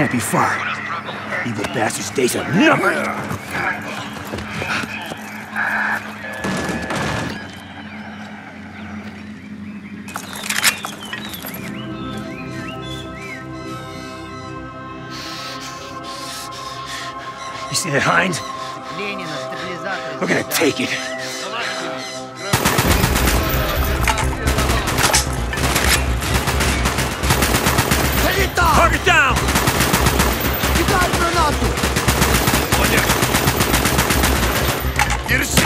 can't be far. Evil bastard's days are numbered! You see that hind? We're gonna take it. Gerisi.